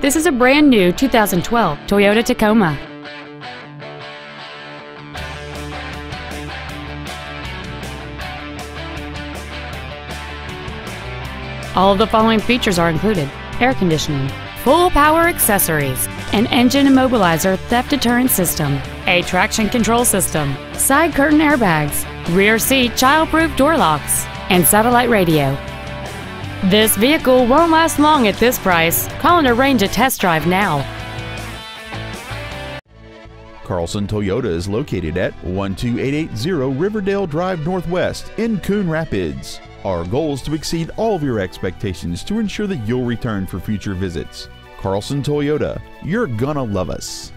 This is a brand new 2012 Toyota Tacoma. All of the following features are included air conditioning, full power accessories, an engine immobilizer theft deterrent system, a traction control system, side curtain airbags, rear seat child-proof door locks, and satellite radio. This vehicle won't last long at this price. Call and arrange a test drive now. Carlson Toyota is located at 12880 Riverdale Drive Northwest in Coon Rapids. Our goal is to exceed all of your expectations to ensure that you'll return for future visits. Carlson Toyota, you're gonna love us.